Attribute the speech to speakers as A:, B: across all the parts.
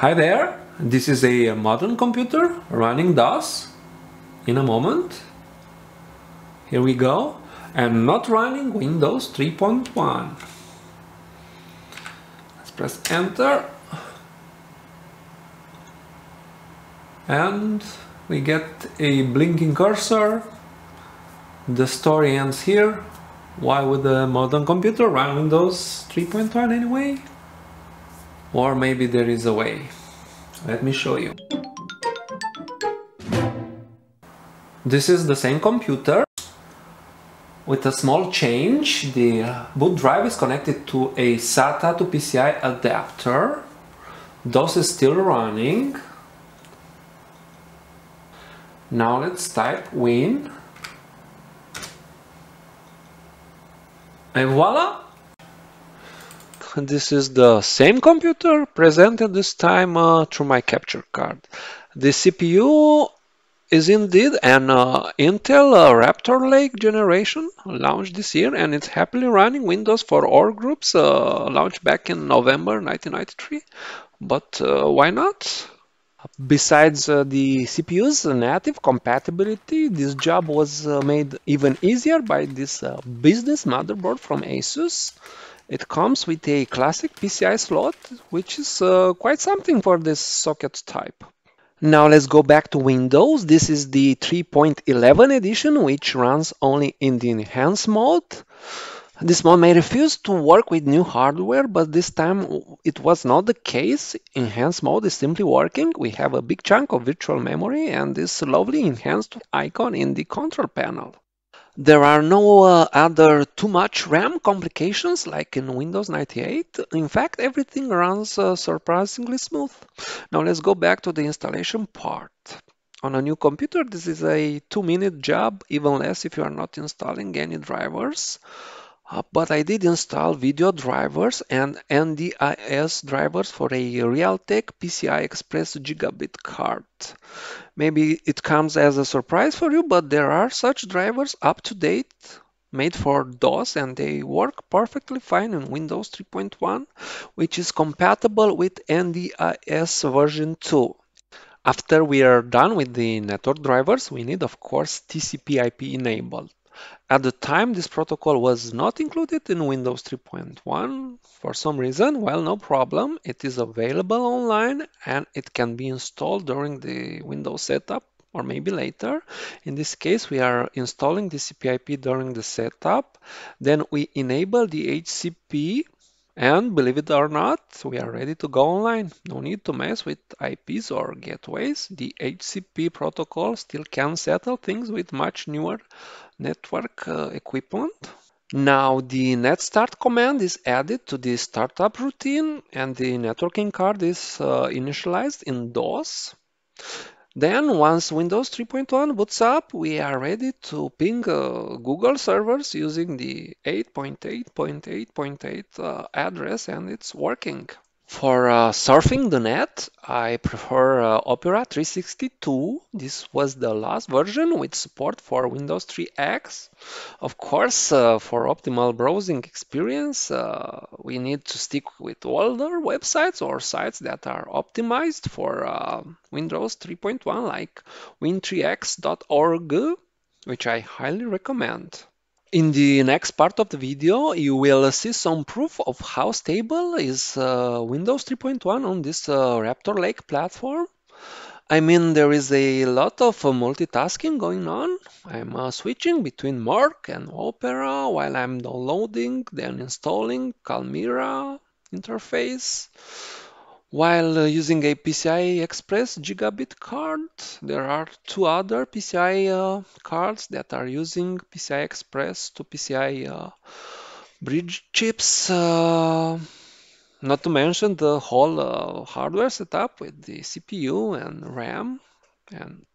A: Hi there, this is a modern computer running DOS in a moment. Here we go. I'm not running Windows 3.1. Let's press enter. And we get a blinking cursor. The story ends here. Why would a modern computer run Windows 3.1 anyway? Or maybe there is a way. Let me show you. This is the same computer with a small change. The boot drive is connected to a SATA to PCI adapter. DOS is still running. Now let's type win. And voila! This is the same computer presented this time uh, through my capture card. The CPU is indeed an uh, Intel uh, Raptor Lake generation launched this year and it's happily running Windows for Workgroups uh, launched back in November 1993. But uh, why not? Besides uh, the CPU's native compatibility, this job was made even easier by this business motherboard from Asus. It comes with a classic PCI slot, which is uh, quite something for this socket type. Now let's go back to Windows. This is the 3.11 edition, which runs only in the enhanced mode. This mode may refuse to work with new hardware, but this time it was not the case. Enhanced mode is simply working. We have a big chunk of virtual memory and this lovely enhanced icon in the control panel. There are no uh, other too much RAM complications like in Windows 98. In fact, everything runs uh, surprisingly smooth. Now let's go back to the installation part. On a new computer, this is a two-minute job, even less if you are not installing any drivers. Uh, but I did install video drivers and NDIS drivers for a Realtek PCI Express gigabit card. Maybe it comes as a surprise for you, but there are such drivers up to date made for DOS and they work perfectly fine in Windows 3.1, which is compatible with NDIS version 2. After we are done with the network drivers, we need, of course, TCP IP enabled. At the time, this protocol was not included in Windows 3.1 for some reason. Well, no problem. It is available online and it can be installed during the Windows setup or maybe later. In this case, we are installing TCP IP during the setup. Then we enable DHCP and believe it or not, we are ready to go online. No need to mess with IPs or gateways. DHCP protocol still can settle things with much newer network uh, equipment. Now the netstart command is added to the startup routine and the networking card is uh, initialized in DOS. Then once Windows 3.1 boots up, we are ready to ping uh, Google servers using the 8.8.8.8 uh, address and it's working. For uh, surfing the net, I prefer uh, Opera 362. This was the last version with support for Windows 3X. Of course, uh, for optimal browsing experience, uh, we need to stick with older websites or sites that are optimized for uh, Windows 3.1 like win3x.org, which I highly recommend. In the next part of the video, you will see some proof of how stable is uh, Windows 3.1 on this uh, Raptor Lake platform. I mean, there is a lot of uh, multitasking going on. I'm uh, switching between mIRC and Opera while I'm downloading, then installing Calmira interface. While uh, using a PCI Express gigabit card, there are two other PCI uh, cards that are using PCI Express to PCI uh, bridge chips. Uh, not to mention the whole uh, hardware setup with the CPU and RAM and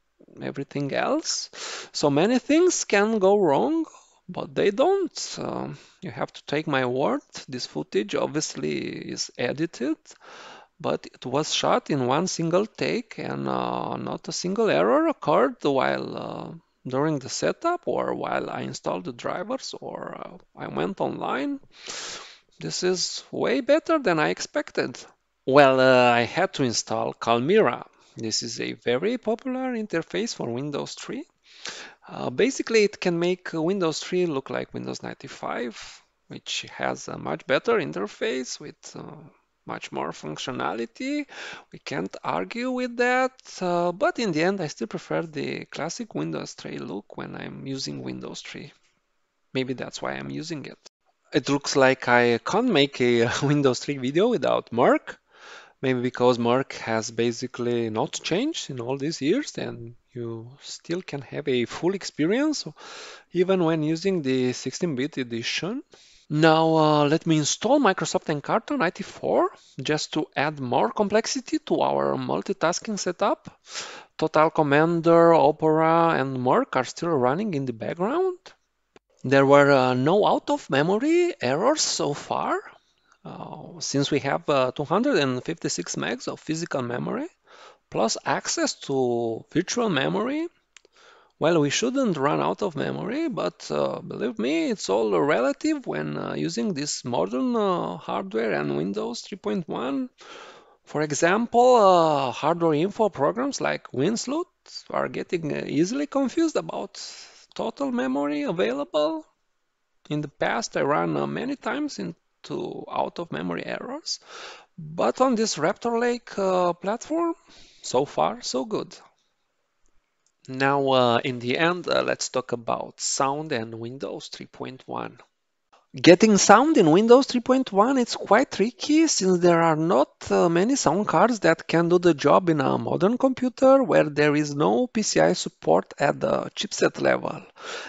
A: everything else. So many things can go wrong, but they don't. Um, you have to take my word. This footage obviously is edited but it was shot in one single take and uh, not a single error occurred while uh, during the setup or while I installed the drivers or uh, I went online. This is way better than I expected. Well, uh, I had to install Calmira. This is a very popular interface for Windows 3. Uh, basically, it can make Windows 3 look like Windows 95, which has a much better interface with uh, much more functionality. We can't argue with that, uh, but in the end, I still prefer the classic Windows 3 look when I'm using Windows 3. Maybe that's why I'm using it. It looks like I can't make a Windows 3 video without mIRC. Maybe because mIRC has basically not changed in all these years and you still can have a full experience even when using the 16-bit edition. Now uh, let me install Microsoft Encarta 94 just to add more complexity to our multitasking setup. Total Commander, Opera and mIRC are still running in the background. There were uh, no out-of-memory errors so far, uh, since we have uh, 256 megs of physical memory, plus access to virtual memory. Well, we shouldn't run out of memory, but uh, believe me, it's all relative when uh, using this modern uh, hardware and Windows 3.1. For example, uh, hardware info programs like WinSleuth are getting easily confused about total memory available. In the past, I ran many times into out of memory errors. But on this Raptor Lake uh, platform, so far so good. Now uh, in the end, uh, let's talk about sound and Windows 3.1. Getting sound in Windows 3.1 is quite tricky since there are not uh, many sound cards that can do the job in a modern computer where there is no PCI support at the chipset level.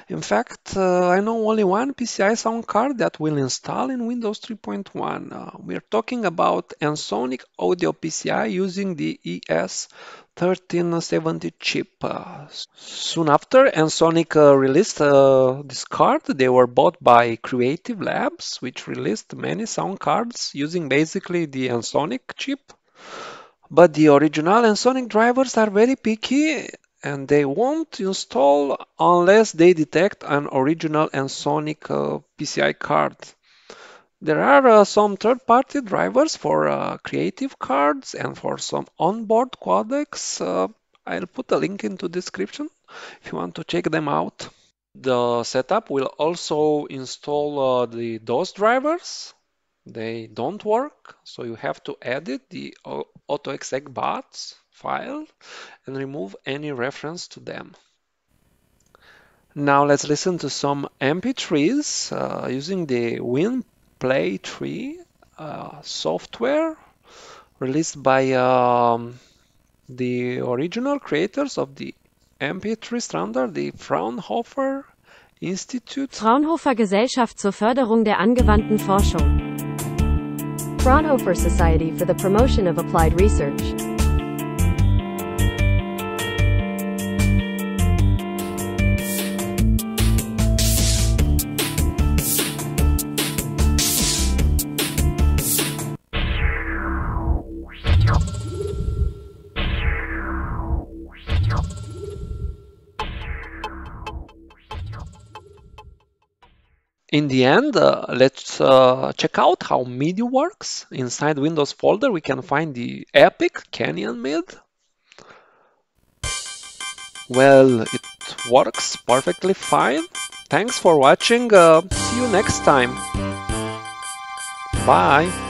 A: In fact, uh, I know only one PCI sound card that will install in Windows 3.1. Uh, we're talking about Ensoniq Audio PCI using the ES 1370 chip. Uh, soon after, Ensoniq uh, released uh, this card. They were bought by Creative Labs, which released many sound cards using basically the Ensoniq chip. But the original Ensoniq drivers are very picky and they won't install unless they detect an original Ensoniq uh, PCI card. There are uh, some third-party drivers for uh, creative cards and for some onboard codecs. Uh, I'll put a link into the description if you want to check them out. The setup will also install uh, the DOS drivers. They don't work, so you have to edit the AutoExec file and remove any reference to them. Now let's listen to some MP3s uh, using the Win Play 3 uh, software released by um, the original creators of the MP3 standard, the Fraunhofer Institute.
B: Fraunhofer Gesellschaft zur Förderung der angewandten Forschung. Fraunhofer Society for the Promotion of Applied Research.
A: In the end, uh, let's uh, check out how MIDI works. Inside Windows folder, we can find the Epic Canyon MID. Well, it works perfectly fine. Thanks for watching. Uh, see you next time. Bye.